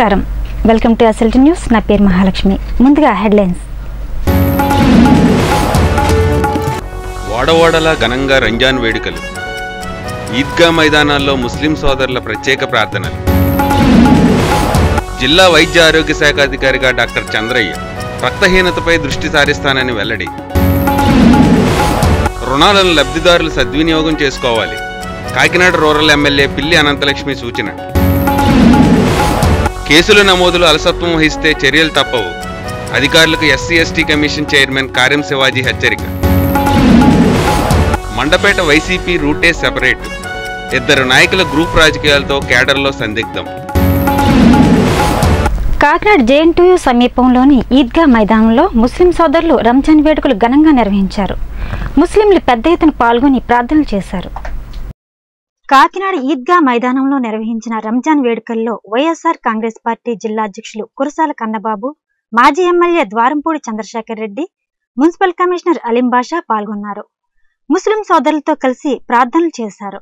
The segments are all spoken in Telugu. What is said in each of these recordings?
నమస్కారం. వెల్కమ్ టు అసల్టీ న్యూస్. నా పేరు మహాలక్ష్మి. ముందుగా హెడ్లైన్స్. వాడవాడలా ఘనంగా రంజాన్ వేడుకలు. ఈద్గా మైదానాల్లో ముస్లిం సోదరుల ప్రత్యేక ప్రార్థనలు. జిల్లా వైద్య ఆరోగ్య శాఖ అధికారిగా డాక్టర్ చంద్రయ్య రక్తహీనతపై దృష్టి సారిస్తానని వెల్లడి. రుణాలను లబ్ధిదారులు సద్వినియోగం చేసుకోవాలి. కాకినాడ రూరల్ ఎమ్మెల్యే పిల్లి అనంతలక్ష్మి సూచన. కేసుల నమోదులు అలసత్వం వహిస్తే చర్యలు తప్పవు. అధికారులకు ఎస్సీ ఎస్టీ కమిషన్ చైర్మన్ కార్యం శివాజీ హెచ్చరిక. మండపేట వైసీపీ రూటే సెపరేట్. ఇద్దరు నాయకుల గ్రూప్ రాజకీయాలతో కేడర్లో సందిగ్ధం. కాకినాడ జేఎన్టీయూ సమీపంలోని ఈద్గా మైదానంలో ముస్లిం సోదరులు రంజాన్ వేడుకలు ఘనంగా నిర్వహించారు. ముస్లింలు పెద్ద ఎత్తున పాల్గొని ప్రార్థనలు చేశారు. కాకినాడ ఈద్గా మైదానంలో నిర్వహించిన రంజాన్ వేడుకల్లో వైఎస్ఆర్ కాంగ్రెస్ పార్టీ జిల్లా అధ్యక్షులు కురసాల కన్నబాబు మాజీ MLA Dwarampudi Chandrasekhar Reddy municipal commissioner Aleem Basha పాల్గొన్నారు. ముస్లిం సోదరులతో కలిసి ప్రార్థనలు చేశారు.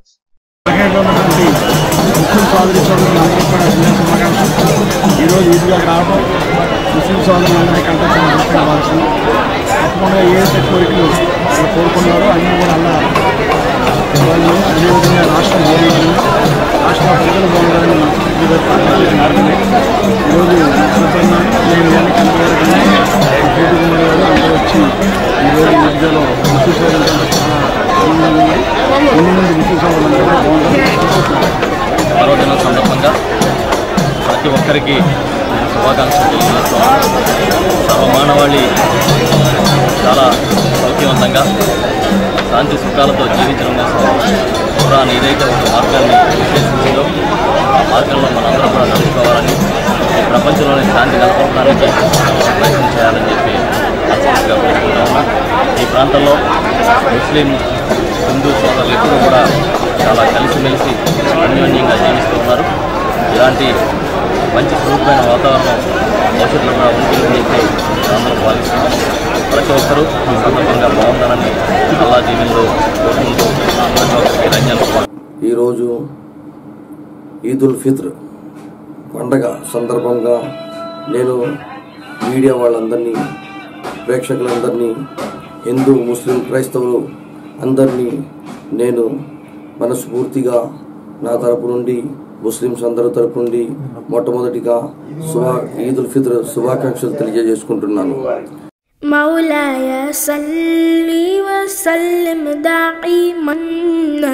ఈరోజు ఈద్గా రావడం ముస్లిం ఏ కోరికలు కోరుకున్నారో అన్నీ కూడా అలా వాళ్ళు అదేవిధంగా రాష్ట్ర బాగుంటుంది రాష్ట్ర ప్రజలు బాగుండాలని మనస్ఫూర్తిగా ఈరోజు నేను కానీ కుమార్ గారు అందరూ వచ్చి ఈరోజు మధ్యలో ముస్లిం చాలా ఆనందంగా ఉంది. ముందు ముందు పర్వదినం సందర్భంగా ప్రతి ఒక్కరికి శుభాకాంక్షలు సర్వ మానవాళి చాలా సౌఖ్యవంతంగా శాంతి సుఖాలతో జీవించడం కోసం ఖురాన్ ఏదైతే ఒక మార్గాన్ని నిర్దేశించిందో ఆ మార్గంలో మనందరం కూడా నడుచుకోవాలని ప్రపంచంలోని శాంతి నెలకొనడానికి ప్రయత్నం చేయాలని చెప్పి మనస్ఫూర్తిగా కోరుకుంటా ఈ ప్రాంతంలో ముస్లిం హిందూ సోదరులు ఎప్పుడూ కూడా చాలా కలిసిమెలిసి అన్యోన్యంగా జీవిస్తూ ఉన్నారు. ఇలాంటి మంచి స్వరూపమైన వాతావరణం భవిష్యత్తులో కూడా ఉంటుందని చెప్పి అందరం భావిస్తున్నాం ప్రతి ఒక్కరూ ఈ సందర్భంగా బాగుండాలని అలా దీవెనలో కోరుకుంటూ ప్రతి ఒక్కరికి ఈరోజు ఈదుల్ ఫిత్ర్ పండగ సందర్భంగా నేను మీడియా వాళ్ళందరినీ ప్రేక్షకులందరినీ హిందూ ముస్లిం క్రైస్తవులు అందరినీ నేను మనస్ఫూర్తిగా నా తరపు నుండి ముస్లిమ్స్ అందరి తరపు నుండి మొట్టమొదటిగా శుభా ఈదుల్ ఫిత్ర్ శుభాకాంక్షలు తెలియజేసుకుంటున్నాను مولاي صل وسلم دائما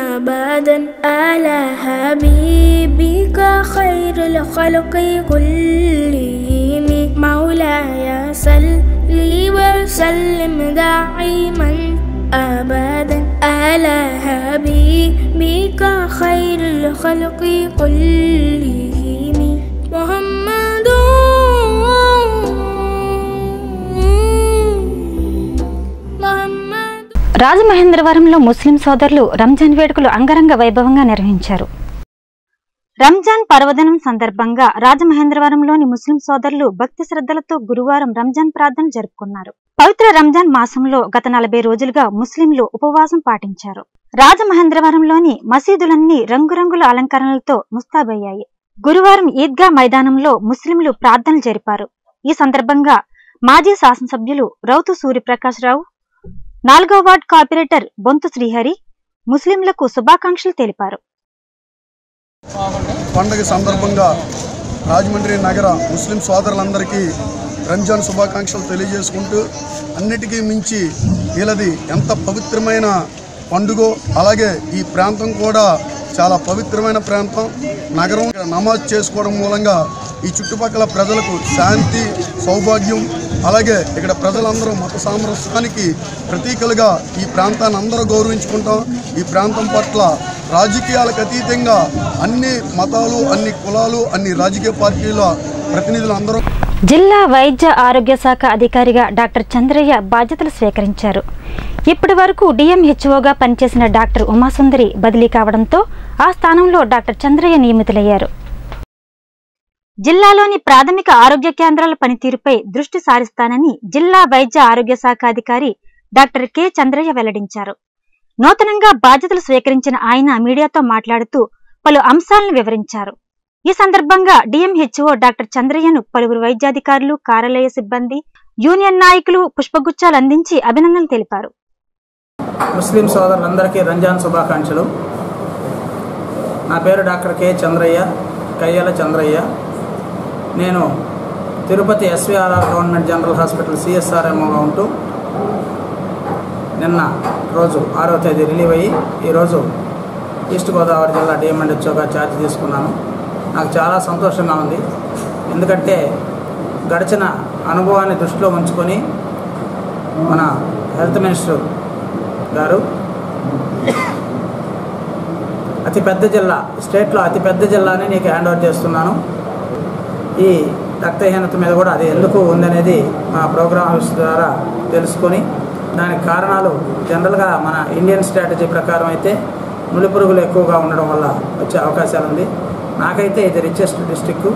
ابدا على حبيبك خير الخلق كلهم مولاي صل وسلم دائما ابدا على حبيبك خير الخلق كلهم محمد محمد రాజమహేంద్రవరంలో ముస్లిం సోదరులు రంజాన్ వేడుకలు అంగరంగ వైభవంగా నిర్వహించారు రంజాన్ పర్వదినం సందర్భంగా రాజమహేంద్రవరంలోని ముస్లిం సోదరులు భక్తి శ్రద్ధలతో గురువారం రంజాన్ ప్రార్థన జరుపుకున్నారు పవిత్ర రంజాన్ మాసంలో గత నలభై రోజులుగా ముస్లింలు ఉపవాసం పాటించారు. రాజమహేంద్రవరంలోని మసీదులన్నీ రంగురంగుల అలంకరణలతో ముస్తాబయ్యాయి. గురువారం ఈద్గా మైదానంలో ముస్లింలు ప్రార్థనలు జరిపారు. ఈ సందర్భంగా మాజీ శాసనసభ్యులు రౌతు సూర్యప్రకాష్ రావు నాలుగో వార్డ్ కార్పొరేటర్ బొంతు శ్రీహరి ముస్లింలకు శుభాకాంక్షలు తెలిపారు. పండుగ సందర్భంగా రాజమండ్రి నగర ముస్లిం సోదరులందరికీ రంజాన్ శుభాకాంక్షలు తెలియజేసుకుంటూ అన్నిటికీ మించి వీళ్ళది ఎంత పవిత్రమైన పండుగ అలాగే ఈ ప్రాంతం కూడా చాలా పవిత్రమైన ప్రాంతం. నగరం నమాజ్ చేసుకోవడం మూలంగా ఈ చుట్టుపక్కల ప్రజలకు శాంతి సౌభాగ్యం అలాగే ఇక్కడ ప్రజలందరూ మత సామరస్యానికి ప్రతీకలుగా ఈ ప్రాంతాన్ని అందరూ గౌరవించుకుంటాం. ఈ ప్రాంతం పట్ల రాజకీయాలకు అతీతంగా అన్ని మతాలు అన్ని కులాలు అన్ని రాజకీయ పార్టీల ప్రతినిధులు అందరూ జిల్లా వైద్య ఆరోగ్య శాఖ అధికారిగా డాక్టర్ చంద్రయ్య బాధ్యతలు స్వీకరించారు. ఇప్పటి వరకు డిఎంహెచ్ఓగా పనిచేసిన డాక్టర్ ఉమాసుందరి బదిలీ కావడంతో ఆ స్థానంలో డాక్టర్ చంద్రయ్య నియమితులయ్యారు. జిల్లాలోని ప్రాథమిక ఆరోగ్య కేంద్రాల పనితీరుపై దృష్టి సారిస్తానని జిల్లా వైద్య ఆరోగ్య శాఖ అధికారి డాక్టర్ కె చంద్రయ్య వెల్లడించారు. నూతనంగా బాధ్యతలు స్వీకరించిన ఆయన మీడియాతో మాట్లాడుతూ పలు అంశాలను వివరించారు. ఈ సందర్భంగా డిఎంహెచ్ఓ డాక్టర్ చంద్రయ్యను పలువురు వైద్యాధికారులు కార్యాలయ సిబ్బంది యూనియన్ నాయకులు పుష్పగుచ్చాలు అందించి అభినందనలు తెలిపారు. ముస్లిం సోదరులందరికీ రంజాన్ శుభాకాంక్షలు. నా పేరు డాక్టర్ కె చంద్రయ్య కయ్యల చంద్రయ్య. నేను Tirupati SVRR government general hospital సిఎస్ఆర్ఎంఓగా ఉంటూ నిన్న రోజు ఆరో తేదీ రిలీవ్ అయ్యి ఈరోజు ఈస్ట్ గోదావరి జిల్లా డిఎంఎండ్హెచ్ఓగా ఛార్జ్ తీసుకున్నాను. నాకు చాలా సంతోషంగా ఉంది. ఎందుకంటే గడిచిన అనుభవాన్ని దృష్టిలో ఉంచుకొని మన హెల్త్ మినిస్టర్ గారు అతి పెద్ద జిల్లా స్టేట్లో అతి పెద్ద జిల్లాని నీకు హ్యాండ్ ఓవర్ చేస్తున్నాను. ఈ రక్తహీనత మీద కూడా అది ఎందుకు ఉందనేది మా ప్రోగ్రామ్ హౌస్ ద్వారా తెలుసుకొని దానికి కారణాలు జనరల్గా మన ఇండియన్ స్ట్రాటజీ ప్రకారం అయితే ములి పురుగులు ఎక్కువగా ఉండడం వల్ల వచ్చే అవకాశాలు ఉంది నాకైతే ఇది రిచెస్ట్ డిస్టిక్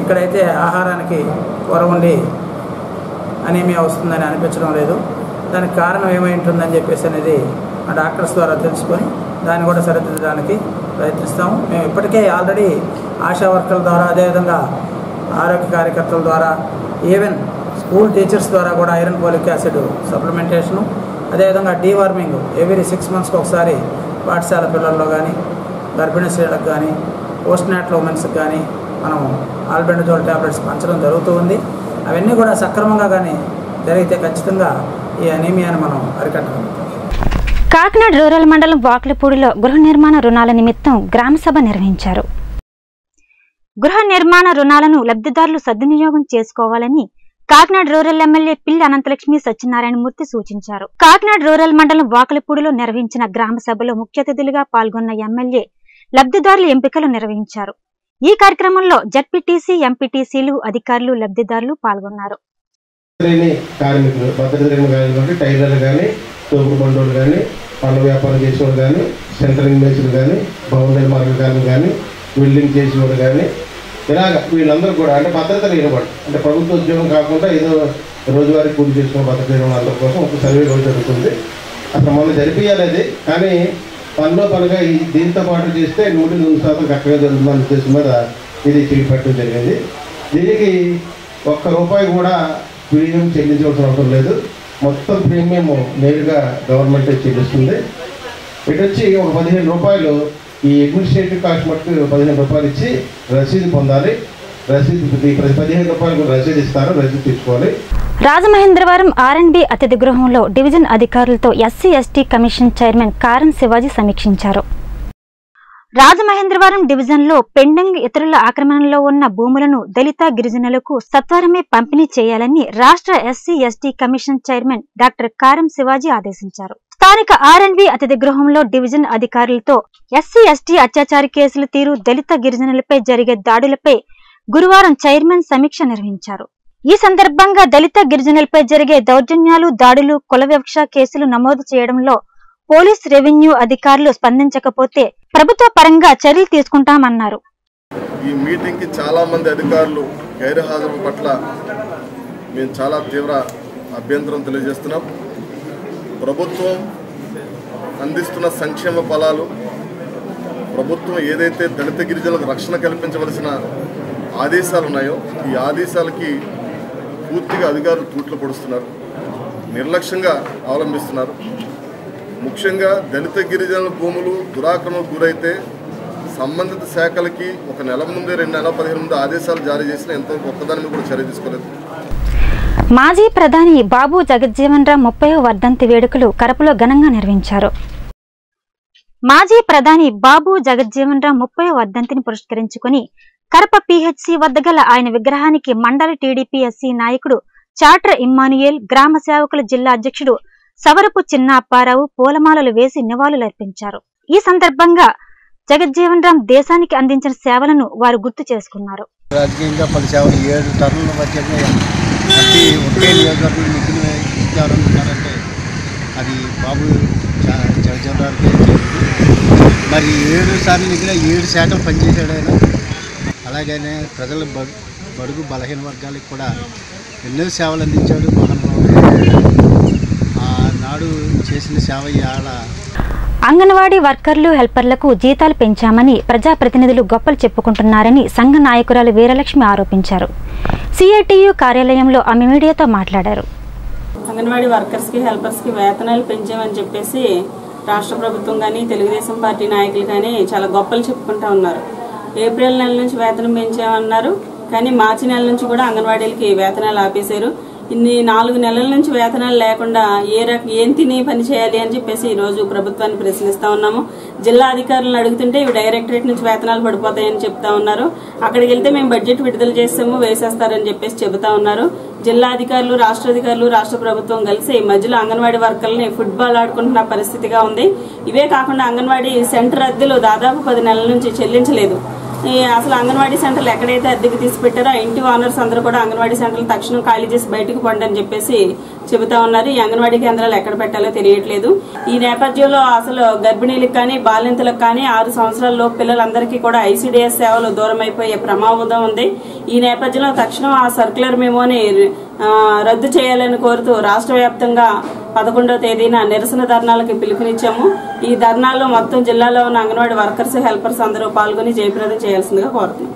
ఇక్కడైతే ఆహారానికి కొర ఉండి అనీమియా వస్తుందని అనిపించడం లేదు. దానికి కారణం ఏమై ఉంటుందని చెప్పేసి అనేది ఆ డాక్టర్స్ ద్వారా తెలుసుకొని దాన్ని కూడా సరిదిద్దడానికి ప్రయత్నిస్తాము. మేము ఇప్పటికే ఆల్రెడీ ఆశా వర్కర్ల ద్వారా అదేవిధంగా ఆరోగ్య కార్యకర్తల ద్వారా ఈవెన్ స్కూల్ టీచర్స్ ద్వారా కూడా ఐరన్ పోలిక్ యాసిడ్ సప్లిమెంటేషను అదేవిధంగా డీవార్మింగ్ ఎవ్రీ సిక్స్ మంత్స్కి ఒకసారి పాఠశాల పిల్లల్లో కానీ గర్భిణీ స్త్రీలకు కానీ పోస్ట్ నాటల్ ఉమెన్స్కి కానీ మనం ఆల్బెండజోల్ ట్యాబ్లెట్స్ పంచడం జరుగుతూ ఉంది. అవన్నీ కూడా సక్రమంగా కానీ జరిగితే ఖచ్చితంగా ఈ అనీమియాని మనం అరికట్టగలుగుతాం. కాకినాడ రూరల్ మండలం వాక్లపూడిలో గృహ నిర్మాణ రుణాల నిమిత్తం గ్రామసభ నిర్వహించారు. గృహ నిర్మాణ రుణాలను లబ్ధిదారులు సద్వినియోగం చేసుకోవాలని కాకినాడ రూరల్ ఎమ్మెల్యే పిల్లి అనంతలక్ష్మి సత్యనారాయణమూర్తి సూచించారు. కాకినాడ రూరల్ మండలం వాకలిపూడిలో నిర్వహించిన గ్రామ సభలో ముఖ్య అతిథులుగా పాల్గొన్న ఎమ్మెల్యే లబ్ధిదారుల ఎంపికలు నిర్వహించారు. ఈ కార్యక్రమంలో జడ్పీటీసీ ఎంపీటీసీలు అధికారులు లబ్ధిదారులు పాల్గొన్నారు. కార్మికులు భద్రత లేని కార్మికులు టైలర్లు కానీ తోపుడు బండోళ్ళు కానీ పండ్ల వ్యాపారం చేసేవాళ్ళు కానీ సెంటరింగ్ మేసులు కానీ భవన నిర్మాణ కానీ కానీ బిల్డింగ్ చేసేవాళ్ళు కానీ ఇలాగ వీళ్ళందరూ కూడా అంటే భద్రత లేనివాడు అంటే ప్రభుత్వ ఉద్యోగం కాకుండా ఏదో రోజువారీ కూలి చేసుకున్న భద్రత లేని వాళ్ళ కోసం ఒక సర్వే కూడా జరుగుతుంది. అసలు మొన్న జరిపించాలి కానీ పనిలో పనిగా ఈ దీంతో పాటు చేస్తే నూటి నూరు శాతం కరెక్ట్గా జరుగుతుందని ఉద్దేశం మీద ఇది చేపట్టడం జరిగింది. దీనికి ఒక్క రూపాయి కూడా ప్రీమియం చెల్లించవలసిన అవసరం లేదు. మొత్తం ప్రీమియం నేరుగా గవర్నమెంట్ చెల్లిస్తుంది. ఇటు వచ్చి ఒక పదిహేను రూపాయలు ఈ అడ్మినిస్ట్రేటివ్ కాస్ట్ మటుకు పదిహేను రూపాయలు ఇచ్చి రసీదు పొందాలి. రసీదు ప్రతి పదిహేను రూపాయలు రసీదు ఇస్తారు రసీదు తీసుకోవాలి. రాజమహేంద్రవరం ఆర్ఎండ్బి అతిథి గృహంలో డివిజన్ అధికారులతో ఎస్సీ ఎస్టీ కమిషన్ చైర్మన్ కారం శివాజీ సమీక్షించారు. రాజమహేంద్రవరం డివిజన్లో పెండంగ్ ఇతరుల ఆక్రమణలో ఉన్న భూములను దళిత గిరిజనులకు సత్వరమే పంపిణీ చేయాలని రాష్ట్ర SC ST commission chairman doctor Karam Shivaji ఆదేశించారు. స్థానిక ఆర్ఎండ్బి అతిథి గృహంలో డివిజన్ అధికారులతో ఎస్సీ ఎస్టీ అత్యాచార కేసుల తీరు దళిత గిరిజనులపై జరిగే దాడులపై గురువారం చైర్మన్ సమీక్ష నిర్వహించారు. ఈ సందర్భంగా దళిత గిరిజనులపై జరిగే దౌర్జన్యాలు దాడులు కుల వివక్ష కేసులు నమోదు చేయడంలో పోలీస్ రెవెన్యూ అధికారులు స్పందించకపోతే ప్రభుత్వ పరంగా చర్యలు తీసుకుంటామన్నారు. ఈ మీటింగ్కి చాలా మంది అధికారులు గైర్హాజరు పట్ల మేము చాలా తీవ్ర అభ్యంతరం తెలియజేస్తున్నాం. ప్రభుత్వం అందిస్తున్న సంక్షేమ ఫలాలు ప్రభుత్వం ఏదైతే దళిత గిరిజనులకు రక్షణ కల్పించవలసిన ఆదేశాలు ఉన్నాయో ఈ ఆదేశాలకి పూర్తిగా అధికారులు తూట్లు పొడుస్తున్నారు నిర్లక్ష్యంగా అవలంబిస్తున్నారు. ముఖ్యంగా దళిత గిరిజనుల భూములు దురాక్రమణకు గురైతే సంబంధిత శాఖలకి ఒక నెల ముందే రెండు నెల పదిహేను ముందు ఆదేశాలు జారీ చేసిన ఎంతో ఒక్కదాని కూడా చర్య తీసుకోలేదు. మాజీ ప్రధాని బాబు జగజ్జీవన్ రామ్ ముప్పై వర్ధంతి వేడుకలు కరపలో ఘనంగా నిర్వహించారు. మాజీ ప్రధాని బాబు జగజ్జీవన్ రామ్ ముప్పై వర్ధంతిని పురస్కరించుకుని కరప పిహెచ్సి వద్ద గల ఆయన విగ్రహానికి మండల టీడీపీ ఎస్సీ నాయకుడు చాట్ర ఇమ్మానుయేల్ గ్రామ సేవకుల జిల్లా అధ్యక్షుడు సవరపు చిన్న అప్పారావు పూలమాలలు వేసి నివాళులర్పించారు. ఈ సందర్భంగా జగజ్జీవన్ రామ్ దేశానికి అందించిన సేవలను వారు గుర్తు చేసుకున్నారు. రాజకీయంగా పలు సేవలు ఏడు టర్నుల మధ్య ప్రతి ఒకే నియోజకవర్గం నిధులు ఇచ్చారనుకున్నారంటే అది బాబు జగజీవనరావుకి మరి ఏడు సార్లు నిధులు ఏడు శాతం పనిచేశాడు ఆయన అలాగనే ప్రజల బడు బడుగు బలహీన వర్గాలకు కూడా ఎన్నో సేవలు అందించాడు మహానుభావుడు ఆనాడు చేసిన సేవ ఇవాళ అంగన్వాడీ వర్కర్లు హెల్పర్లకు జీతాలు పెంచామని ప్రజాప్రతినిధులు గొప్పలు చెప్పుకుంటున్నారని సంఘ నాయకురాలు వీరలక్ష్మి ఆరోపించారు. సిఐటియు కార్యాలయంలో ఆమె మీడియాతో మాట్లాడారు. అంగన్వాడీ వర్కర్స్కి హెల్పర్స్కి వేతనాలు పెంచామని చెప్పేసి రాష్ట్ర ప్రభుత్వం కానీ తెలుగుదేశం పార్టీ నాయకులు కానీ చాలా గొప్పలు చెప్పుకుంటా ఉన్నారు. ఏప్రిల్ నెల నుంచి వేతనం పెంచామన్నారు. కానీ మార్చి నెల నుంచి కూడా అంగన్వాడీలకి వేతనాలు ఆపేశారు. ఇన్ని నాలుగు నెలల నుంచి వేతనాలు లేకుండా ఏ రక ఏం తిని పని చేయాలి అని చెప్పేసి ఈరోజు ప్రభుత్వాన్ని ప్రశ్నిస్తా ఉన్నాము. జిల్లా అధికారులను అడుగుతుంటే ఇవి డైరెక్టరేట్ నుంచి వేతనాలు పడిపోతాయని చెప్తా ఉన్నారు. అక్కడికి వెళ్తే మేము బడ్జెట్ విడుదల చేస్తాము వేసేస్తారని చెప్పేసి చెబుతా ఉన్నారు. జిల్లా అధికారులు రాష్ట్ర అధికారులు రాష్ట్ర ప్రభుత్వం కలిసి మధ్యలో అంగన్వాడీ వర్కర్లని ఫుట్బాల్ ఆడుకుంటున్న పరిస్థితిగా ఉంది. ఇవే కాకుండా అంగన్వాడీ సెంటర్ అద్దెలు దాదాపు పది నెలల నుంచి చెల్లించలేదు. అసలు అంగన్వాడీ సెంటర్లు ఎక్కడైతే అద్దెకి తీసి పెట్టారో ఆ ఇంటి ఓనర్స్ అందరూ కూడా అంగన్వాడీ సెంటర్లు తక్షణం ఖాళీ చేసి బయటకు పండి అని చెప్పేసి చెబుతా ఉన్నారు. ఈ అంగన్వాడీ కేంద్రాలు ఎక్కడ పెట్టాలో తెలియట్లేదు. ఈ నేపథ్యంలో అసలు గర్భిణీలకు కానీ బాలింతలకు కానీ ఆరు సంవత్సరాల్లో పిల్లలందరికీ కూడా ఐసీడీఎస్ సేవలు దూరం అయిపోయే ప్రమాదం ఉంది. ఈ నేపథ్యంలో తక్షణం ఆ సర్క్యులర్ మేమోని రద్దు చేయాలని కోరుతూ రాష్ట్ర వ్యాప్తంగా పదకొండవ తేదీన నిరసన ధర్నాలకి పిలుపునిచ్చాము. ఈ ధర్నాల్లో మొత్తం జిల్లాలో ఉన్న అంగన్వాడీ వర్కర్స్ హెల్పర్స్ అందరూ పాల్గొని జయప్రదం చేయాల్సిందిగా కోరుతున్నాం.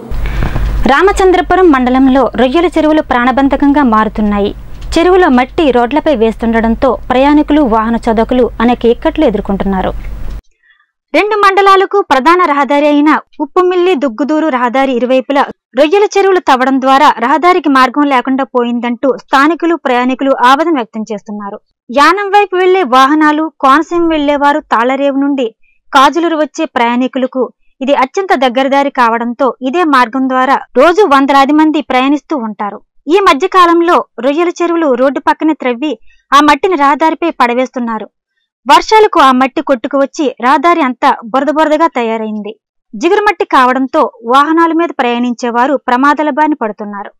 రామచంద్రపురం మండలంలో రొయ్యల చెరువులు ప్రాణబంధకంగా మారుతున్నాయి. చెరువులో మట్టి రోడ్లపై వేస్తుండటంతో ప్రయాణికులు వాహన చదకులు అనేక ఇక్కట్లు ఎదుర్కొంటున్నారు. రెండు మండలాలకు ప్రధాన రహదారి అయిన ఉప్పుమిల్లి దుగ్గుదూరు రహదారి ఇరువైపులా రొయ్యల చెరువులు తవ్వడం ద్వారా రహదారికి మార్గం లేకుండా పోయిందంటూ స్థానికులు ప్రయాణికులు ఆవేదన వ్యక్తం చేస్తున్నారు. యానం వైపు వెళ్ళే వాహనాలు కోనసీమ వెళ్ళేవారు తాళరేవు నుండి కాజులూరు వచ్చే ప్రయాణికులకు ఇది అత్యంత దగ్గరదారి కావడంతో ఇదే మార్గం ద్వారా రోజు వందలాది మంది ప్రయాణిస్తూ ఉంటారు. ఈ మధ్య కాలంలో రొయ్యల చెరువులు రోడ్డు పక్కనే త్రవ్వి ఆ మట్టిని రహదారిపై పడవేస్తున్నారు. వర్షాలకు ఆ మట్టి కొట్టుకు వచ్చి రహదారి అంతా బురద బురదగా తయారైంది. జిగురుమట్టి కావడంతో వాహనాల మీద ప్రయాణించేవారు ప్రమాదాల బారిన పడుతున్నారు.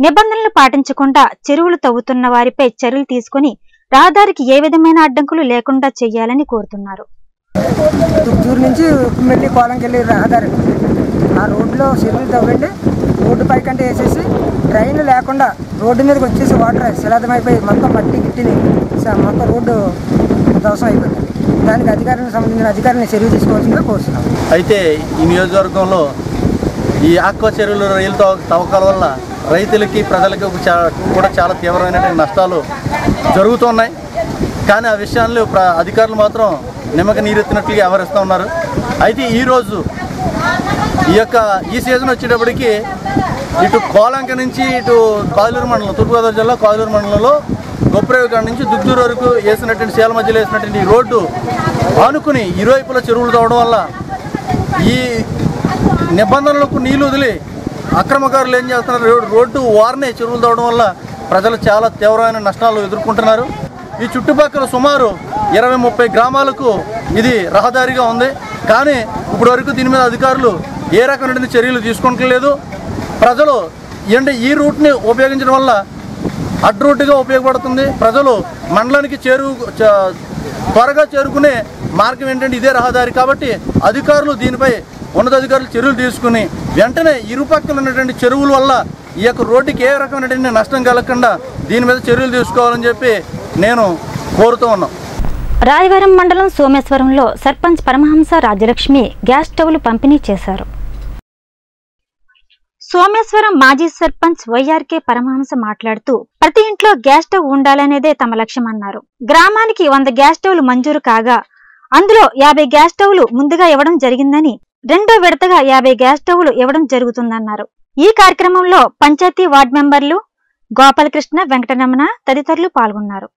నిబంధనలు పాటించకుండా చెరువులు తవ్వుతున్న వారిపై చర్యలు తీసుకుని రహదారికి ఏ విధమైన అడ్డంకులు లేకుండా చేయాలని కోరుతున్నారు. తుత్తూరు నుంచి ఉప్పుమెల్లి కోలంకి వెళ్ళి రహదారి. ఆ రోడ్లో చెరువులు తవ్వండి రోడ్డు పైకంటే వేసేసి ట్రైన్ లేకుండా రోడ్డు మీదకి వచ్చేసి వాటర్ శిలాదమైపోయి మొత్తం మట్టి గిట్టిని మొత్తం రోడ్డు దోషం అయిపోయింది దానికి అధికారులకు సంబంధించిన అధికారులను చర్య తీసుకోవాల్సిందిగా కోరుతున్నాం. అయితే ఈ నియోజకవర్గంలో ఈ ఆక్వా చెరువులు రైలు తవ్వకాల వల్ల రైతులకి ప్రజలకి చా- కూడా చాలా తీవ్రమైనటువంటి నష్టాలు జరుగుతున్నాయి. కానీ ఆ విషయాల్లో ప్ర అధికారులు మాత్రం నిమ్మక నీరెత్తినట్లుగా వ్యవహరిస్తూ ఉన్నారు. అయితే ఈరోజు ఈ యొక్క ఈ సీజన్ వచ్చేటప్పటికి ఇటు కోలంక నుంచి ఇటు కాలూరు మండలం తూర్పుగోదావరి జిల్లా కాలూరు మండలంలో గొప్పరేవి కాడ నుంచి దుగ్దూరు వరకు వేసినటువంటి శీల మధ్యలో వేసినటువంటి రోడ్డు ఆనుకుని ఇరువైపుల చెరువులు తవ్వడం వల్ల ఈ నిబంధనలకు నీళ్ళు వదిలి అక్రమకారులు ఏం చేస్తున్నారు? రోడ్డు రోడ్డు వారనే చెరువులు తవ్వడం వల్ల ప్రజలు చాలా తీవ్రమైన నష్టాలు ఎదుర్కొంటున్నారు. ఈ చుట్టుపక్కల సుమారు ఇరవై ముప్పై గ్రామాలకు ఇది రహదారిగా ఉంది. కానీ ఇప్పటి వరకు దీని మీద అధికారులు ఏ రకమైన చర్యలు తీసుకుంటలేదు ప్రజలు ఏంటంటే ఈ రూట్ని ఉపయోగించడం వల్ల అడ్రూట్గా ఉపయోగపడుతుంది. ప్రజలు మండలానికి చేరు త్వరగా చేరుకునే మార్గం ఏంటంటే ఇదే రహదారి కాబట్టి అధికారులు దీనిపై ఉన్నతాధికారులు చర్యలు తీసుకుని వెంటనే ఇరుపక్కల ఉన్నటువంటి చెరువుల వల్ల ఈ యొక్క రోడ్డుకి ఏ రకమైనటువంటి నష్టం కలగకుండా దీని మీద చర్యలు తీసుకోవాలని చెప్పి నేను కోరుతూ ఉన్నాం. రాయవరం మండలం సోమేశ్వరంలో సర్పంచ్ పరమహంస రాజ్యలక్ష్మి గ్యాస్ స్టవ్లు పంపిణీ చేశారు. సోమేశ్వరం మాజీ సర్పంచ్ వైఆర్కే పరమహంస మాట్లాడుతూ ప్రతి ఇంట్లో గ్యాస్ స్టవ్ ఉండాలనేదే తమ లక్ష్యమన్నారు. గ్రామానికి వంద గ్యాస్ స్టవ్లు మంజూరు కాగా అందులో యాభై గ్యాస్ స్టవ్లు ముందుగా ఇవ్వడం జరిగిందని రెండో విడతగా యాభై గ్యాస్ స్టవ్లు ఇవ్వడం జరుగుతుందన్నారు. ఈ కార్యక్రమంలో పంచాయతీ వార్డు మెంబర్లు గోపాలకృష్ణ వెంకటరమణ తదితరులు పాల్గొన్నారు.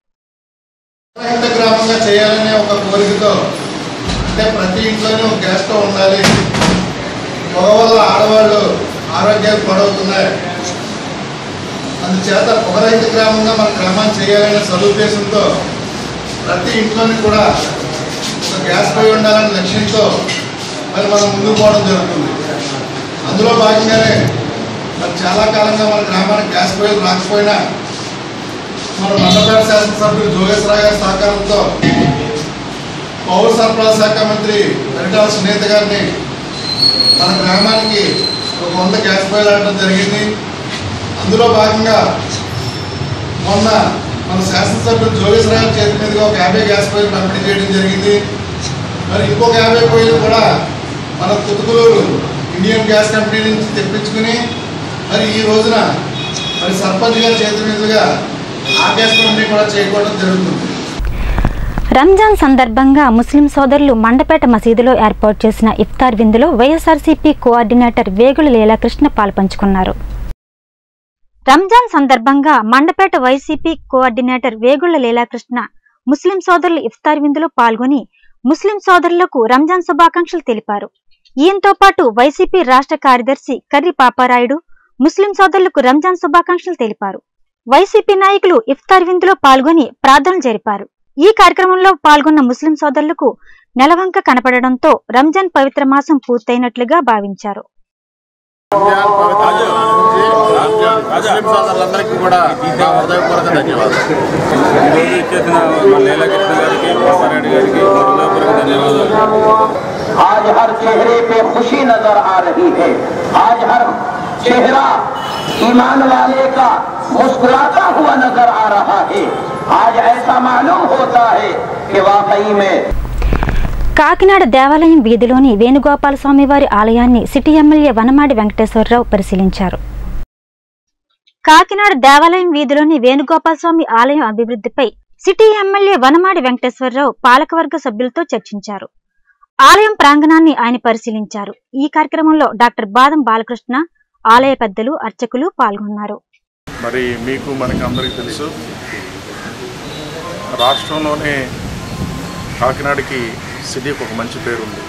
చేయాలనే ఒక కోరికతో అంటే ప్రతి ఒక గ్యాస్ స్టవ్ ఉండాలి. ఆడవాళ్ళు ఆరోగ్యాలు పాడవుతున్నాయి. అందుచేత పొగరహిత గ్రామంగా మన గ్రామాన్ని చేయాలనే సదుద్దేశంతో ప్రతి ఇంట్లోని కూడా ఒక గ్యాస్ పొయ్యి ఉండాలనే లక్ష్యంతో మరి మనం ముందుకు పోవడం జరుగుతుంది. అందులో భాగంగానే మరి చాలా కాలంగా మన గ్రామానికి గ్యాస్ పొయ్యలు రాకపోయినా మన మండపేట శాసనసభ్యులు జోగేశ్వరరావు గారి సహకారంతో పౌర సరఫరా శాఖ మంత్రి పరిటాల సునీత గారిని మన గ్రామానికి ఒక వంద గ్యాస్ పొయ్యిలు ఆడటం జరిగింది. అందులో భాగంగా మొన్న మన శాసనసభ్యులు జోగేశ్వరరావు చేతి మీదుగా ఒక యాభై గ్యాస్ పొయ్యిలు పంపిణీ చేయడం జరిగింది. మరి ఇంకొక యాభై పొయ్యిలు కూడా మన కుతుకులూరు ఇండియన్ గ్యాస్ కంపెనీ నుంచి తెప్పించుకుని మరి ఈ రోజున మరి సర్పంచ్ గారి చేతి మీదుగా ఆ గ్యాస్ పంపిణీ కూడా చేయకపోవడం జరుగుతుంది. రంజాన్ సందర్భంగా ముస్లిం సోదరులు మండపేట మసీదులో ఏర్పాటు చేసిన ఇఫ్తార్ విందులో వైఎస్ఆర్సీపీ కోఆర్డినేటర్ వేగుల లీలాకృష్ణ పాల్పంచుకున్నారు. రంజాన్ సందర్భంగా Mandapeta YCP coordinator Vegula Leelakrishna Muslim సోదరులు ఇఫ్తార్ విందులో పాల్గొని ముస్లిం సోదరులకు రంజాన్ శుభాకాంక్షలు తెలిపారు. ఈయనతో పాటు వైసీపీ రాష్ట్ర కార్యదర్శి కర్రి పాపారాయుడు ముస్లిం సోదరులకు రంజాన్ శుభాకాంక్షలు తెలిపారు. వైసీపీ నాయకులు ఇఫ్తార్ విందులో పాల్గొని ప్రార్థనలు జరిపారు. ఈ కార్యక్రమంలో పాల్గొన్న ముస్లిం సోదరులకు నెలవంక కనపడడంతో రంజాన్ పవిత్ర మాసం పూర్తయినట్లుగా భావించారు ముస్లిం సోదరులందరికీ కూడా నా హృదయపూర్వక ధన్యవాదాలు ఈరోజు ఇచ్చేసిన మా లీలాకృష్ణ గారికి పాపారెడ్డి గారికి హృదయపూర్వక ధన్యవాదాలు आज हर चेहरे पे खुशी नजर आ रही है आज हर चेहरा ईमान वाले का मुस्कुराता हुआ नजर आ रहा है आज ऐसा मालूम होता है कि वाकई में కాకినాడ దేవాలయం వీధిలోని వేణుగోపాల స్వామి వారి ఆలయాన్ని సిటీ ఎమ్మెల్యే వనమాడి వెంకటేశ్వరరావు పరిశీలించారు కాకినాడ దేవాలయం వీధిలోని వేణుగోపాల స్వామి ఆలయం అభివృద్ధిపై సిటీ ఎమ్మెల్యే వనమాడి వెంకటేశ్వరరావు పాలకవర్గ సభ్యులతో చర్చించారు ఆలయం ప్రాంగణాన్ని ఆయన పరిశీలించారు ఈ కార్యక్రమంలో డాక్టర్ బాదం బాలకృష్ణ ఆలయ పెద్దలు అర్చకులు పాల్గొన్నారు. మరి మీకు మనకి అందరికీ తెలుసు రాష్ట్రంలోనే కాకినాడకి సిటీకి ఒక మంచి పేరు ఉంది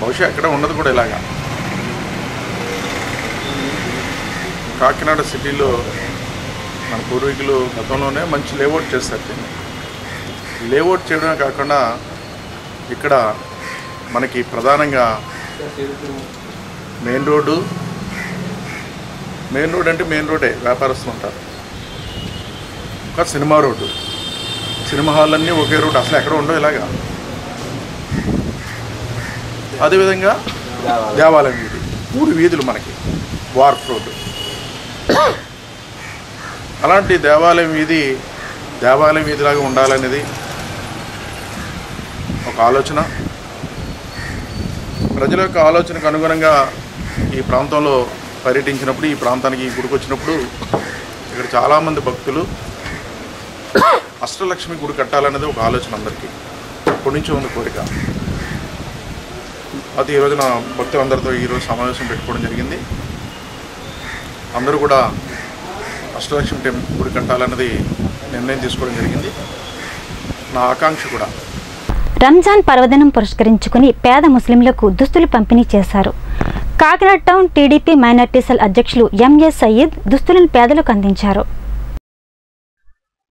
బహుశా ఎక్కడ ఉండదు కూడా ఇలాగా. కాకినాడ సిటీలో మన పూర్వీకులు గతంలోనే మంచి లేఅవుట్ చేస్తారు దీన్ని. లేఅవుట్ చేయడమే కాకుండా ఇక్కడ మనకి ప్రధానంగా మెయిన్ రోడ్డు మెయిన్ రోడ్ అంటే మెయిన్ రోడ్డే వ్యాపారస్తులు ఉంటారు. ఒక సినిమా రోడ్డు. సినిమా హాల్ అన్నీ ఒకే రోడ్డు అసలు ఎక్కడ ఉండవు ఇలాగా. అదేవిధంగా దేవాలయం వీధి మూడు వీధులు మనకి వార్ఫ్ రోడ్డు. అలాంటి దేవాలయం వీధి దేవాలయం వీధిలాగా ఉండాలనేది ఒక ఆలోచన. ప్రజల యొక్క ఆలోచనకు అనుగుణంగా ఈ ప్రాంతంలో పర్యటించినప్పుడు ఈ ప్రాంతానికి ఈ గుడికి వచ్చినప్పుడు ఇక్కడ చాలామంది భక్తులు అష్టలక్ష్మి గుడి కట్టాలనేది ఒక ఆలోచన అందరికీ. ఇప్పటి నుంచి ఉంది కోరిక. అది ఈరోజు నా భక్తులందరితో ఈరోజు సమావేశం పెట్టుకోవడం జరిగింది. అందరూ కూడా అష్టలక్ష్మి టెం గుడి కట్టాలన్నది నిర్ణయం తీసుకోవడం జరిగింది. నా ఆకాంక్ష కూడా. రంజాన్ పర్వదినం పురస్కరించుకుని పేద ముస్లింలకు దుస్తులు పంపిణీ చేశారు. Kakinada town TDP minority cell అధ్యక్షులు ఎంఏ సయీద్ దుస్తులను పేదలకు అందించారు.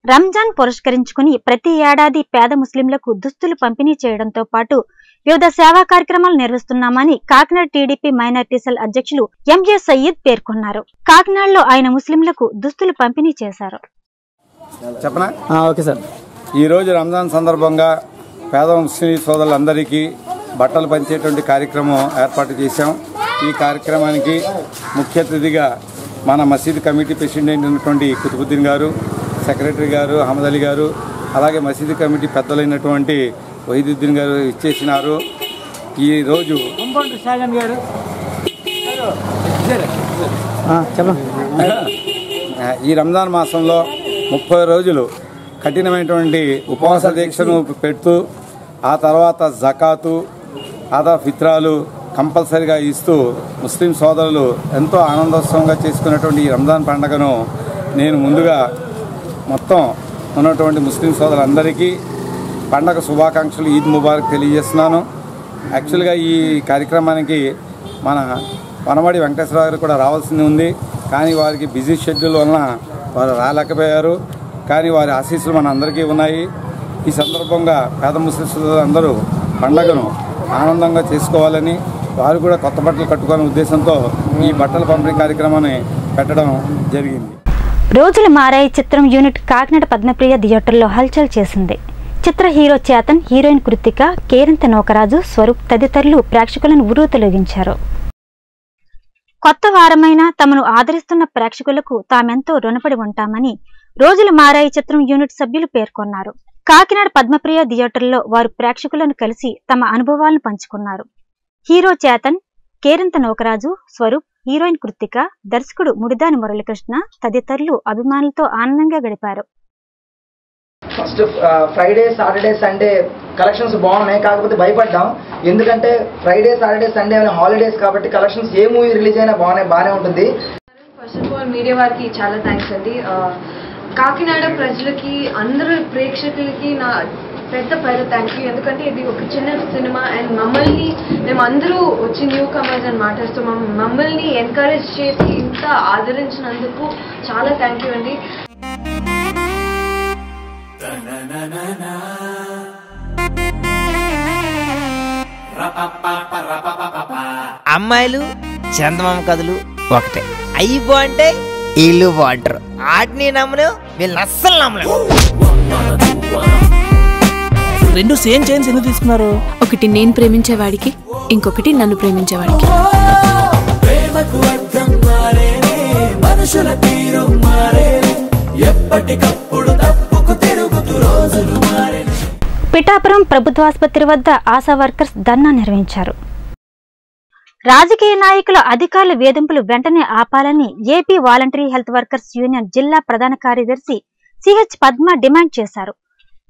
రంజాన్ పురస్కరించుకుని ప్రతి ఏడాది పేద ముస్లింలకు దుస్తులు పంపిణీ చేయడంతో పాటు వివిధ సేవా కార్యక్రమాలు నిర్వహిస్తున్నామని కాకినాడ టీడీపీ మైనార్టీ సెల్ అధ్యక్షులు ఎంఏ సయీద్ పేర్కొన్నారు. కాకినాడలో ఆయన ముస్లింలకు దుస్తులు పంపిణీ చేశారు. చెప్పనా? Okay sir. ఈరోజు రంజాన్ సందర్భంగా పేద ముస్లిం సోదరులందరికీ బట్టలు పంచేటువంటి కార్యక్రమం ఏర్పాటు చేశాం. ఈ కార్యక్రమానికి ముఖ్య అతిథిగా మన మసీద్ కమిటీ ప్రెసిడెంట్ అయినటువంటి కుతుబుద్దీన్ గారు సెక్రటరీ గారు అహ్మద్ అలీ గారు అలాగే మసీదు కమిటీ పెద్దలైనటువంటి వహీదుద్దీన్ గారు ఇచ్చేసినారు. ఈరోజు గారు. ఈ రంజాన్ మాసంలో ముప్పై రోజులు కఠినమైనటువంటి ఉపవాస దీక్షను పెడుతూ ఆ తర్వాత జకాతు ఆదా ఫిత్రాలు కంపల్సరిగా ఇస్తూ ముస్లిం సోదరులు ఎంతో ఆనందోత్సవంగా చేసుకున్నటువంటి ఈ రంజాన్ పండుగను నేను ముందుగా మొత్తం ఉన్నటువంటి ముస్లిం సోదరులందరికీ పండగ శుభాకాంక్షలు ఈద్ ముబారక్ తెలియజేస్తున్నాను. యాక్చువల్గా ఈ కార్యక్రమానికి మన వనమడి వెంకటేశ్వర గారు కూడా రావాల్సింది ఉంది. కానీ వారికి బిజీ షెడ్యూల్ వలన వారు రాలేకపోయారు. కానీ వారి ఆశీస్సులు మన అందరికీ ఉన్నాయి. ఈ సందర్భంగా పేద ముస్లిం సోదరులు అందరూ పండగను ఆనందంగా చేసుకోవాలని వారు కూడా కొత్త బట్టలు కట్టుకునే ఉద్దేశంతో ఈ బట్టల పంపిణీ కార్యక్రమాన్ని పెట్టడం జరిగింది. రోజులు మారాయి చిత్రం యూనిట్ కాకినాడ పద్మప్రియ థియేటర్లో హల్చల్ చేసింది. చిత్ర హీరో చేతన్ హీరోయిన్ కృతిక కేరంత నోకరాజు స్వరూప్ తదితరులు ప్రేక్షకులను ఉరుతొలగించారు కొత్త వారమైన తమను ఆదరిస్తున్న ప్రేక్షకులకు తామెంతో రుణపడి ఉంటామని రోజులు మారాయి చిత్రం యూనిట్ సభ్యులు పేర్కొన్నారు. కాకినాడ పద్మప్రియ థియేటర్లో వారు ప్రేక్షకులను కలిసి తమ అనుభవాలను పంచుకున్నారు. హీరో చేతన్ కేరింత నోకరాజు స్వరూప్ హీరోయిన్ కృత్తిక దర్శకుడు ముడిదాని మురళీకృష్ణ తదితరులు అభిమానులతో ఆనందంగా గడిపారు. First Friday Saturday Sunday collections బాగున్నాయి. కాకపోతే భయపడ్డాం. ఎందుకంటే ఫ్రైడే సాటర్డే సండే అనే హాలిడేస్ కాబట్టి కలెక్షన్స్ ఏ మూవీ రిలీజ్ అయినా బాగానే బాగానే ఉంటుంది. ఫస్ట్ ఆఫ్ ఆల్ మీడియా వారికి చాలా థ్యాంక్స్ అండి. కాకినాడ ప్రజలకి అందరు ప్రేక్షకులకి నా పెద్ద పెద్ద థ్యాంక్ యూ ఎందుకంటే ఇది ఒక చిన్న సినిమా అండ్ మమ్మల్ని మేము అందరూ వచ్చి న్యూ కమర్స్ అని మాట్లాడుతూ మమ్మల్ని ఎంకరేజ్ చేసి ఇంత ఆదరించినందుకు చాలా థ్యాంక్ యూ అండి. అమ్మాయిలు చందమామ కథలు ఒకటే. అయ్యి బాగుంటే వీళ్ళు బాగుంటారు. ఆటిని నమ్మను వీళ్ళని అస్సలు నమ్మలేము రెండు సేమ్ చైన్స్ ఎందుకు తీసుకున్నారు? ఒకటి నేను ప్రేమించేవాడికి ఇంకొకటి నన్ను ప్రేమించేవాడికి. ప్రేమకు అర్థం మారేనే మనుషుల తీరు మారే ఎప్పటికప్పుడు తప్పుకు తిరుగుతూ రోజులు మారే పిఠాపురం ప్రభుత్వ ఆసుపత్రి వద్ద ఆశా వర్కర్స్ ధర్నా నిర్వహించారు. రాజకీయ నాయకుల అధికారుల వేధింపులు వెంటనే ఆపాలని AP voluntary health workers union జిల్లా ప్రధాన కార్యదర్శి సిహెచ్ పద్మ డిమాండ్ చేశారు.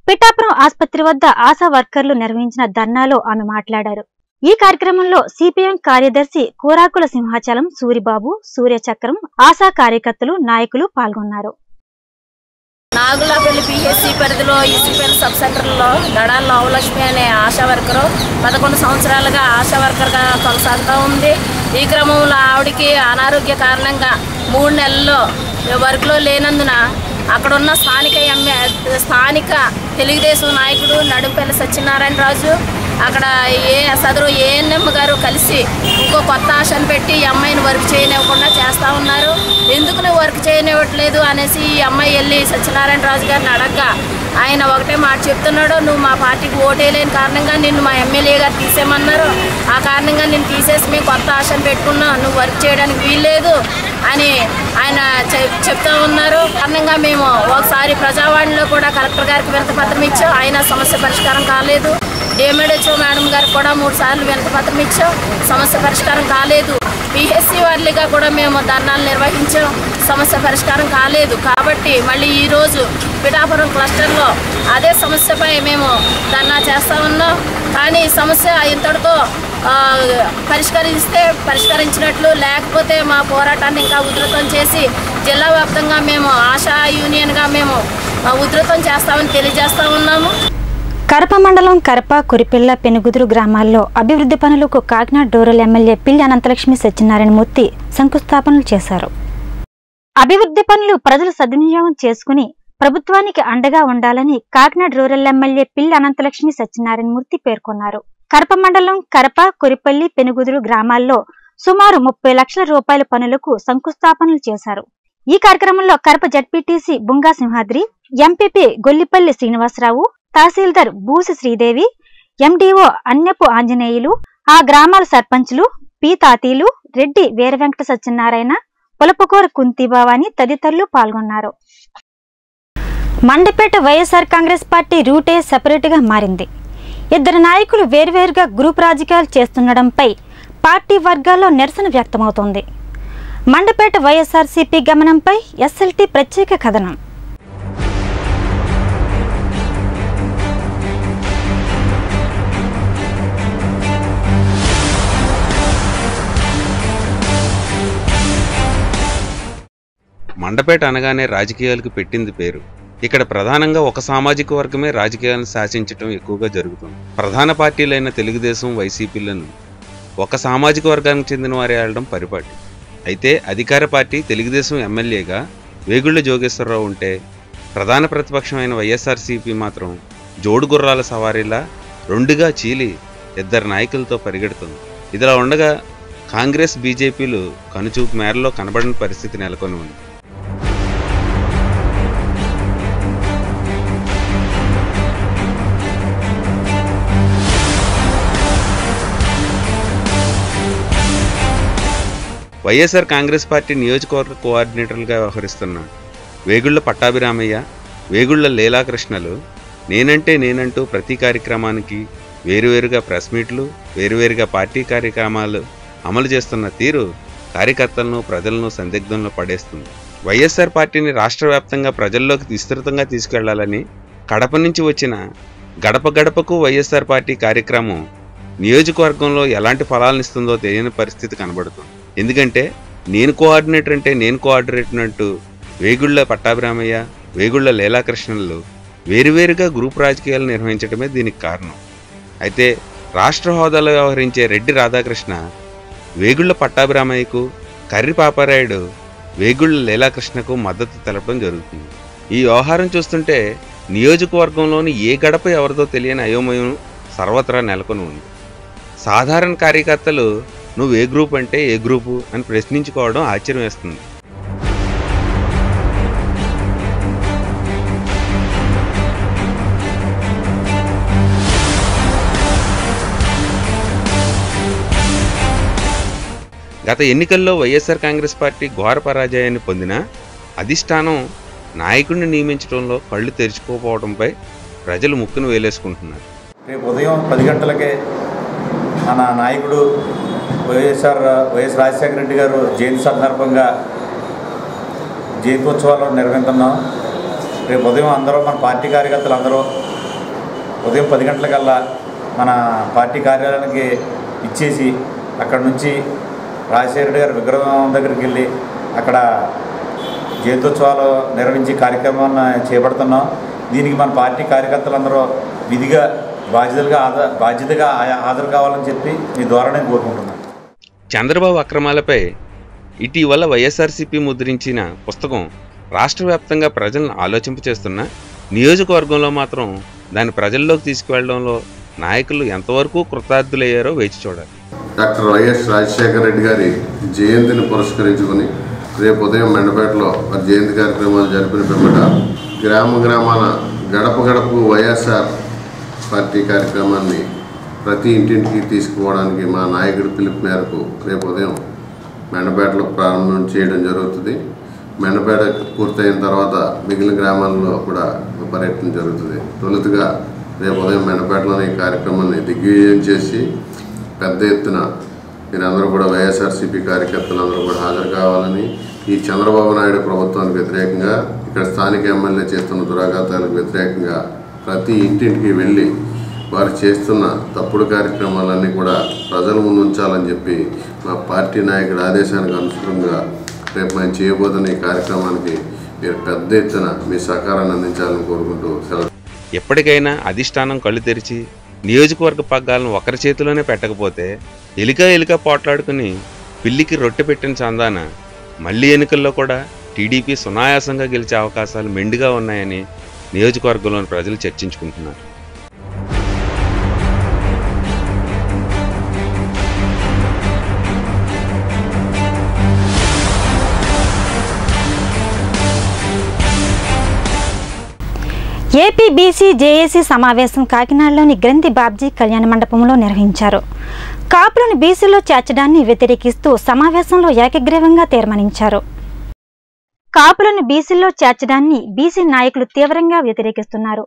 పిఠాపురం ఆసుపత్రి వద్ద ఆశా వర్కర్లు నిర్వహించిన ధర్నాలో ఆమె మాట్లాడారు. ఈ కార్యక్రమంలో సిపిఎం కార్యదర్శి కూరాకుల సింహాచలం సూరిబాబు సూర్యచక్రం ఆశా కార్యకర్తలు నాయకులు పాల్గొన్నారు. నాగులపల్లి పిహెచ్సి పరిధిలో ఈసీపీఎల్ సబ్ సెంటర్లో గడాల నవలక్ష్మి అనే ఆశా వర్కరు పదకొండు సంవత్సరాలుగా ఆశా వర్కర్గా కొనసాగుతూ ఉంది. ఈ క్రమంలో ఆవిడకి అనారోగ్య కారణంగా మూడు నెలల్లో వర్క్లో లేనందున అక్కడున్న స్థానిక ఎమ్మె స్థానిక తెలుగుదేశం నాయకుడు నడుంపల్లి సత్యనారాయణ రాజు అక్కడ ఏ సదరు ఏఎన్ఎం గారు కలిసి ఇంకో కొత్త ఆశను పెట్టి ఈ అమ్మాయిని వర్క్ చేయనివ్వకుండా చేస్తూ ఉన్నారు. ఎందుకు నువ్వు వర్క్ చేయనివ్వట్లేదు అనేసి ఈ అమ్మాయి వెళ్ళి సత్యనారాయణ రాజు గారిని అడగ్గా ఆయన ఒకటే మాట చెప్తున్నాడు నువ్వు మా పార్టీకి ఓటేయలేని కారణంగా నిన్ను మా ఎమ్మెల్యే గారు తీసేయమన్నారు. ఆ కారణంగా నేను తీసేసి మేము కొత్త ఆశను పెట్టుకున్నాం నువ్వు వర్క్ చేయడానికి వీల్లేదు అని ఆయన చెప్తా ఉన్నారు. కారణంగా మేము ఒకసారి ప్రజావాణిలో కూడా కలెక్టర్ గారికి వినతి పత్రం ఇచ్చాం. ఆయన సమస్య పరిష్కారం కాలేదు. డిఎంఎడ్హెచ్ఓ మేడం గారికి కూడా మూడు సార్లు వినతి పత్రం ఇచ్చాం. సమస్య పరిష్కారం కాలేదు. పిహెచ్సి వారిగా కూడా మేము ధర్నాలు నిర్వహించాం. సమస్య పరిష్కారం కాలేదు. కాబట్టి మళ్ళీ ఈరోజు పిఠాపురం క్లస్టర్లో అదే సమస్యపై మేము ధర్నా చేస్తా ఉన్నాం. కానీ సమస్య ఇంతటితో పరిష్కరిస్తే పరిష్కరించినట్లు లేకపోతే మా పోరాటాన్ని ఇంకా ఉధృతం చేసి జిల్లా వ్యాప్తంగా మేము ఆశా యూనియన్గా మేము ఉధృతం చేస్తామని తెలియజేస్తా ఉన్నాము. కరప మండలం కరప కురిపిల్ల పెనుగుదురు గ్రామాల్లో అభివృద్ధి పనులకు కాకినాడ డోరల్ ఎమ్మెల్యే పిల్లి అనంతలక్ష్మి సత్యనారాయణమూర్తి శంకుస్థాపనలు చేశారు. అభివృద్ధి పనులు ప్రజలు సద్వినియోగం చేసుకుని ప్రభుత్వానికి అండగా ఉండాలని కాకినాడ రూరల్ ఎమ్మెల్యే పిల్లి అనంతలక్ష్మి సత్యనారాయణ మూర్తి పేర్కొన్నారు. కరప మండలం కరప కురిపల్లి పెనుగుదురు గ్రామాల్లో సుమారు ముప్పై లక్షల రూపాయల పనులకు శంకుస్థాపనలు చేశారు. ఈ కార్యక్రమంలో Karapa ZPTC Bunga Simhadri MPP Gollipalli Srinivasarao tahsildar Busi Sridevi MDO Annepu Anjaneyulu ఆ గ్రామాల సర్పంచులు పి తాతీలు రెడ్డి వీరవెంకట సత్యనారాయణ పులపకూర కుంతిభావాని తదితరులు పాల్గొన్నారు. మండపేట వైఎస్ఆర్ కాంగ్రెస్ పార్టీ రూటే సెపరేట్గా మారింది. ఇద్దరు నాయకులు వేర్వేరుగా గ్రూప్ రాజకీయాలు చేస్తుండడంపై పార్టీ వర్గాల్లో నిరసన వ్యక్తమవుతోంది. మండపేట వైఎస్ఆర్సీపీ గమనంపై ఎస్ఎల్టీ ప్రత్యేక కథనం. మండపేట అనగానే రాజకీయాలకు పెట్టింది పేరు. ఇక్కడ ప్రధానంగా ఒక సామాజిక వర్గమే రాజకీయాలను శాసించటం ఎక్కువగా జరుగుతుంది. ప్రధాన పార్టీలైన తెలుగుదేశం వైసీపీలను ఒక సామాజిక వర్గానికి చెందిన వారే ఆడడం పరిపాటి. అయితే అధికార పార్టీ తెలుగుదేశం ఎమ్మెల్యేగా వేగుళ్ళ జోగేశ్వరరావు ఉంటే ప్రధాన ప్రతిపక్షమైన వైఎస్ఆర్సీపీ మాత్రం జోడు గుర్రాల సవారీలా రెండుగా చీలి ఇద్దరు నాయకులతో పరిగెడుతుంది. ఇదిలా ఉండగా కాంగ్రెస్ బీజేపీలు కనుచూపు మేరలో కనబడని పరిస్థితి నెలకొని ఉంది వైఎస్ఆర్ కాంగ్రెస్ పార్టీ నియోజకవర్గ కోఆర్డినేటర్లుగా వ్యవహరిస్తున్న వేగుళ్ళ పట్టాభిరామయ్య వేగుళ్ళ లీలాకృష్ణలు నేనంటే నేనంటూ ప్రతి కార్యక్రమానికి వేరువేరుగా ప్రెస్ మీట్లు వేరువేరుగా పార్టీ కార్యక్రమాలు అమలు చేస్తున్న తీరు కార్యకర్తలను ప్రజలను సందిగ్ధంలో పడేస్తుంది. వైఎస్ఆర్ పార్టీని రాష్ట్ర వ్యాప్తంగా ప్రజల్లోకి విస్తృతంగా తీసుకెళ్ళాలని కడప నుంచి వచ్చిన గడప గడపకు వైఎస్ఆర్ పార్టీ కార్యక్రమం నియోజకవర్గంలో ఎలాంటి ఫలాలనిస్తుందో తెలియని పరిస్థితి కనబడుతుంది. ఎందుకంటే నేను కోఆర్డినేటర్ అంటే నేను కోఆర్డినేటర్ అంటూ వేగుళ్ళ పట్టాభిరామయ్య వేగుళ్ళ లీలాకృష్ణన్లు వేరువేరుగా గ్రూప్ రాజకీయాలు నిర్వహించడమే దీనికి కారణం. అయితే రాష్ట్ర హోదాలో వ్యవహరించే రెడ్డి రాధాకృష్ణ వేగుళ్ళ పట్టాభిరామయ్యకు కర్రి పాపారాయుడు వేగుళ్ళ లీలాకృష్ణకు మద్దతు తెలపడం జరుగుతుంది. ఈ వ్యవహారం చూస్తుంటే నియోజకవర్గంలోని ఏ గడప ఎవరిదో తెలియని అయోమయం సర్వత్రా నెలకొని ఉంది. సాధారణ కార్యకర్తలు నువ్వు ఏ గ్రూప్ అంటే ఏ గ్రూపు అని ప్రశ్నించుకోవడం ఆశ్చర్యం వేస్తుంది. గత ఎన్నికల్లో వైఎస్ఆర్ కాంగ్రెస్ పార్టీ ఘోర పరాజయాన్ని పొందిన అధిష్టానం నాయకుడిని నియమించడంలో కళ్ళు తెరుచుకోపోవడంపై ప్రజలు ముక్కును వేలేసుకుంటున్నారు. రేపు ఉదయం పది గంటలకే మన నాయకుడు వైఎస్ఆర్ వైఎస్ రాజశేఖర రెడ్డి గారు జయంతి సందర్భంగా జయంతోత్సవాలు నిర్వహిస్తున్నాం రేపు ఉదయం అందరూ మన పార్టీ కార్యకర్తలు అందరూ ఉదయం పది గంటలకల్లా మన పార్టీ కార్యాలయానికి ఇచ్చేసి అక్కడ నుంచి రాజశేఖర రెడ్డి గారి విగ్రహం దగ్గరికి వెళ్ళి అక్కడ జయంతోత్సవాలు నిర్వహించి కార్యక్రమాన్ని చేపడుతున్నాం. దీనికి మన పార్టీ కార్యకర్తలందరూ విధిగా బాధ్యతలుగా ఆదా బాధ్యతగా హాజరు కావాలని చెప్పి మీ ద్వారా నేను కోరుకుంటున్నాను. చంద్రబాబు అక్రమాలపై ఇటీవల వైఎస్ఆర్సీపీ ముద్రించిన పుస్తకం రాష్ట్ర వ్యాప్తంగా ప్రజలను ఆలోచింపచేస్తున్న నియోజకవర్గంలో మాత్రం దాన్ని ప్రజల్లోకి తీసుకువెళ్ళడంలో నాయకులు ఎంతవరకు కృతార్థులయ్యారో వేచి చూడాలి. డాక్టర్ వైఎస్ రాజశేఖర రెడ్డి గారి జయంతిని పురస్కరించుకుని రేపు ఉదయం మెండపేటలో వారి జయంతి కార్యక్రమాలు జరిపిన పిమ్మట గ్రామ గ్రామాల గడప గడపకు వైఎస్ఆర్ పార్టీ కార్యక్రమాన్ని ప్రతి ఇంటింటికి తీసుకుపోవడానికి మా నాయకుడి పిలుపు మేరకు రేపు ఉదయం మెండపేటలో ప్రారంభం చేయడం జరుగుతుంది. మెండపేట పూర్తయిన తర్వాత మిగిలిన గ్రామాల్లో కూడా పర్యటన జరుగుతుంది. తొలుతగా రేపు ఉదయం మెండపేటలోని ఈ కార్యక్రమాన్ని దిగ్విజయం చేసి పెద్ద ఎత్తున మీరందరూ కూడా వైఎస్ఆర్సీపీ కార్యకర్తలందరూ కూడా హాజరు కావాలని ఈ చంద్రబాబు నాయుడు ప్రభుత్వానికి వ్యతిరేకంగా ఇక్కడ స్థానిక ఎమ్మెల్యే చేస్తున్న దురాఘాతాలకు వ్యతిరేకంగా ప్రతి ఇంటింటికి వెళ్ళి వారు చేస్తున్న తప్పుడు కార్యక్రమాలన్నీ కూడా ప్రజల ముందు ఉంచాలని చెప్పి మా పార్టీ నాయకుడి ఆదేశానికి అనుసరంగా రేపు మేము చేయబోతున్న ఈ కార్యక్రమానికి మీరు పెద్ద ఎత్తున మీ సహకారాన్ని అందించాలని కోరుకుంటూ సెలవు. ఎప్పటికైనా అధిష్టానం కళ్ళు తెరిచి నియోజకవర్గ పగ్గాలను ఒకరి చేతిలోనే పెట్టకపోతే ఎలిక ఎలిక పోట్లాడుకుని పిల్లికి రొట్టె పెట్టిన చందాన మళ్ళీ ఎన్నికల్లో కూడా టీడీపీ సునాయాసంగా గెలిచే అవకాశాలు మెండుగా ఉన్నాయని నియోజకవర్గంలోని ప్రజలు చర్చించుకుంటున్నారు. ఏపీ బీసీ జేఏసీ సమావేశం కాకినాడలోని గ్రంథి బాబ్జీ కళ్యాణ మండపంలో నిర్వహించారు. కాపులను బీసీలో చేర్చడాన్ని వ్యతిరేకిస్తూ సమావేశంలో ఏకగ్రీవంగా తీర్మానించారు. కాపులను బీసీలో చేర్చడాన్ని బీసీ నాయకులు తీవ్రంగా వ్యతిరేకిస్తున్నారు.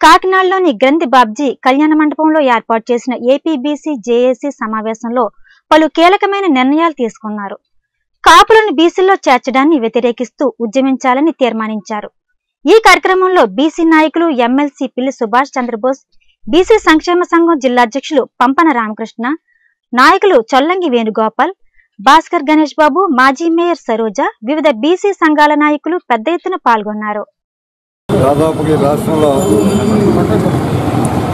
కాకినాడలోని గ్రంథి బాబ్జీ కళ్యాణ మండపంలో ఏర్పాటు చేసిన ఏపీబీసీ జేఏసీ సమావేశంలో పలు కీలకమైన నిర్ణయాలు తీసుకున్నారు. కాపులను బీసీలో చేర్చడాన్ని వ్యతిరేకిస్తూ ఉద్యమించాలని తీర్మానించారు. ఈ కార్యక్రమంలో బీసీ నాయకులు ఎమ్మెల్సీ పిల్లి సుభాష్ చంద్రబోస్ బీసీ సంక్షేమ సంఘం జిల్లా అధ్యక్షులు పంపన రామకృష్ణ నాయకులు చొల్లంగి వేణుగోపాల్ భాస్కర్ గణేష్ బాబు మాజీ మేయర్ సరోజ వివిధ బీసీ సంఘాల నాయకులు పెద్ద ఎత్తున పాల్గొన్నారు. దాదాపు రాష్ట్రంలో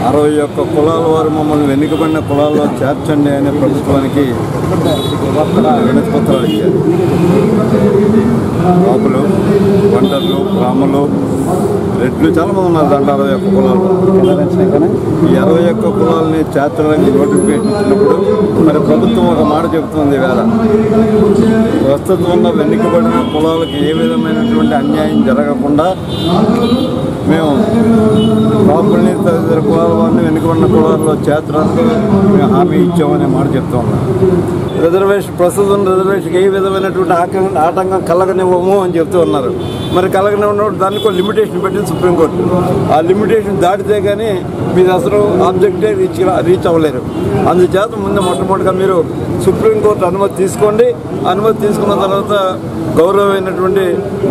అరవై ఒక్క కులాల వారు మమ్మల్ని వెనుకబడిన కులాల్లో చేర్చండి అనే ప్రభుత్వానికి వినతి పత్రాలు ఇచ్చారు. కాపులు వంటర్లు బ్రాహ్మలు రెడ్లు చాలా మంది ఉన్నారు దాంట్లో అరవై ఒక్క కులాలు. ఈ అరవై ఒక్క కులాలని చేర్చడానికి నోటిఫికేషన్ ఇచ్చినప్పుడు మరి ప్రభుత్వం ఒక మాట చెబుతుంది వేళ. ప్రస్తుతం ఉన్న వెనుకబడిన కులాలకు ఏ విధమైనటువంటి అన్యాయం జరగకుండా మేము కాపుల్ని తదితర కులాల వారిని వెనుకబడిన కులాల్లో చేర్చడానికి మేము హామీ ఇచ్చామనే మాట చెప్తా ఉన్నాం. రిజర్వేషన్ ప్రస్తుతం రిజర్వేషన్కి ఏ విధమైనటువంటి ఆటంకం ఆటంకం కలగనివ్వము అని చెప్తూ ఉన్నారు. మరి కలగనివ్వడం దానికి ఒక లిమిటేషన్ పెట్టింది సుప్రీంకోర్టు. ఆ లిమిటేషన్ దాటితే కానీ మీరు అసలు ఆబ్జెక్టే రీచ్ రీచ్ అవ్వలేరు. అందుచేత ముందు మొట్టమొదటిగా మీరు సుప్రీంకోర్టు అనుమతి తీసుకోండి. అనుమతి తీసుకున్న తర్వాత గౌరవమైనటువంటి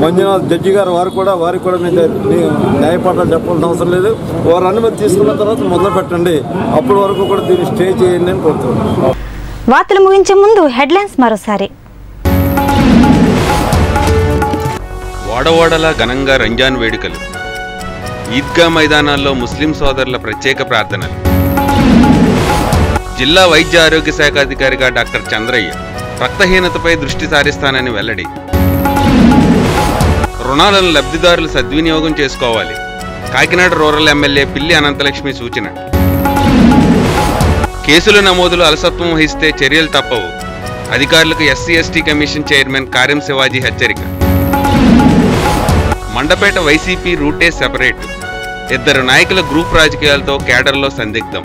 మంజునాథ్ జడ్జి గారు వారు కూడా వారికి కూడా మీరు న్యాయపాఠాలు చెప్పాల్సిన అవసరం లేదు. వారు అనుమతి తీసుకున్న తర్వాత మొదలు పెట్టండి. అప్పటి వరకు కూడా దీన్ని స్టే చేయండి అని కోరుతున్నాను. వార్తలు ముగించే ముందు హెడ్లైన్స్ మరోసారి. ఓడఓడలా ఘనంగా రంజాన్ వేడుకలు ఈద్గా మైదానాల్లో ముస్లిం సోదరుల ప్రత్యేక ప్రార్థనలు. జిల్లా వైద్య ఆరోగ్య శాఖ అధికారిగా డాక్టర్ చంద్రయ్య రక్తహీనతపై దృష్టి సారిస్తానని వెల్లడి. రుణాలను లబ్ధిదారులు సద్వినియోగం చేసుకోవాలి. కాకినాడ రూరల్ ఎమ్మెల్యే పిల్లి అనంతలక్ష్మి సూచన. కేసుల నమోదులు అలసత్వం వహిస్తే చర్యలు తప్పవు. అధికారులకు ఎస్సీ ఎస్టీ కమిషన్ చైర్మన్ కార్యం శివాజీ హెచ్చరిక. మండపేట వైసీపీ రూటే సెపరేట్. ఇద్దరు నాయకుల గ్రూప్ రాజకీయాలతో కేడర్లో సందిగ్ధం.